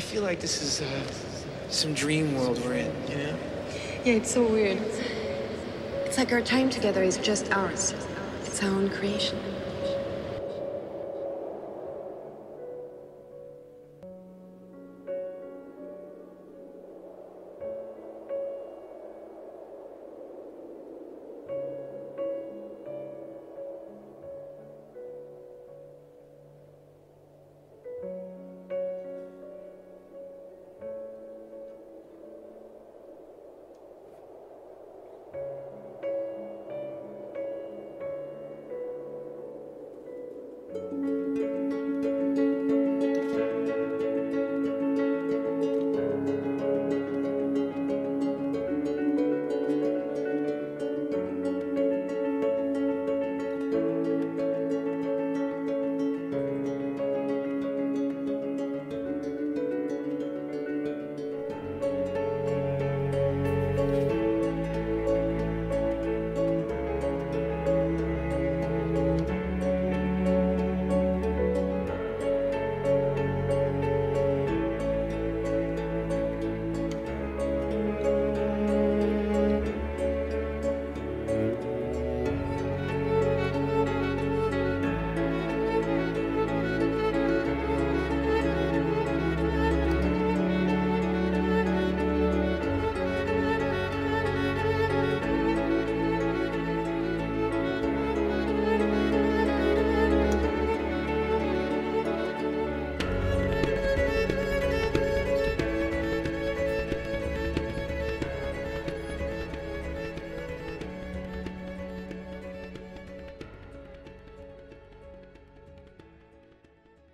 feel like this is uh, some dream world we're in, you know? Yeah, it's so weird. It's like our time together is just ours. It's our own creation.